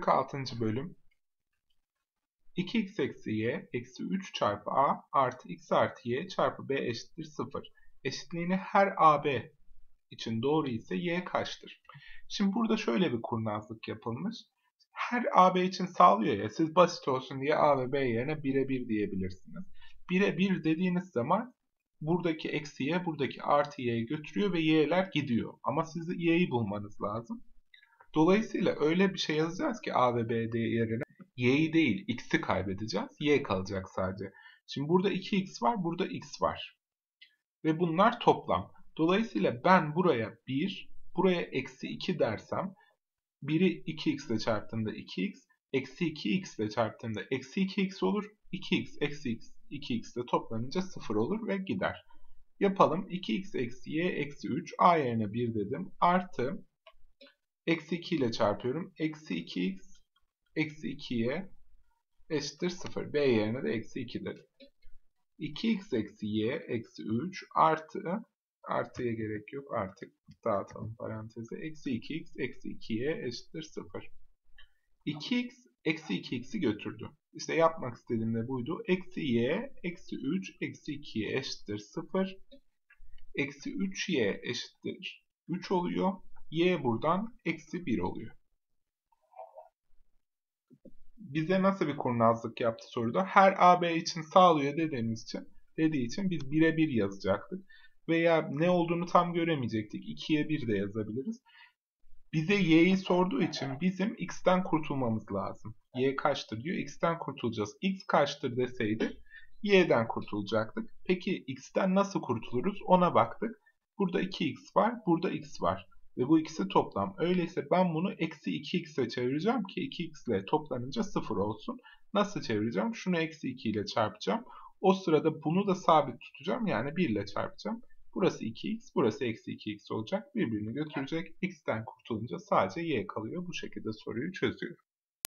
46. bölüm 2x eksi y eksi 3 çarpı a artı x artı y çarpı b eşittir 0. Eşitliğini her ab için doğru ise y kaçtır? Şimdi burada şöyle bir kurnazlık yapılmış. Her ab için sağlıyor ya siz basit olsun diye a ve b yerine 1'e 1 diyebilirsiniz. 1'e 1 dediğiniz zaman buradaki eksi y buradaki artı y'ye götürüyor ve y'ler gidiyor. Ama siz y'yi bulmanız lazım. Dolayısıyla öyle bir şey yazacağız ki A ve B yerine y'yi değil x'i kaybedeceğiz. y kalacak sadece. Şimdi burada 2x var, burada x var. Ve bunlar toplam. Dolayısıyla ben buraya 1, buraya eksi 2 dersem 1'i 2x ile çarptığımda 2x, eksi 2x ile çarptığımda eksi 2x olur. 2x eksi x, 2x ile toplanınca 0 olur ve gider. Yapalım. 2x eksi y eksi 3 a yerine 1 dedim. Artı Eksi 2 ile çarpıyorum. Eksi 2x eksi 2y eşittir 0. B yerine de eksi 2 dedim. 2x eksi y eksi 3 artı artıya gerek yok artık dağıtalım parantezi. Eksi 2x eksi 2y eşittir 0. 2x eksi 2x'i götürdü. İşte yapmak istediğim de buydu. Eksi y eksi 3 eksi 2y eşittir 0. Eksi 3y eşittir 3 oluyor y buradan eksi 1 oluyor. Bize nasıl bir kurnazlık yaptı soruda? Her AB için sağlıyor dediğimiz için, dediği için biz 1'e 1 yazacaktık. Veya ne olduğunu tam göremeyecektik. 2'ye 1 de yazabiliriz. Bize y'yi sorduğu için bizim x'ten kurtulmamız lazım. y kaçtır diyor. x'ten kurtulacağız. x kaçtır deseydi y'den kurtulacaktık. Peki x'ten nasıl kurtuluruz ona baktık. Burada 2x var, burada x var. Ve bu ikisi toplam. Öyleyse ben bunu eksi 2x'e çevireceğim ki 2x ile toplanınca 0 olsun. Nasıl çevireceğim? Şunu eksi 2 ile çarpacağım. O sırada bunu da sabit tutacağım. Yani 1 ile çarpacağım. Burası 2x, burası eksi 2x olacak. Birbirini götürecek. x'ten kurtulunca sadece y kalıyor. Bu şekilde soruyu çözüyorum.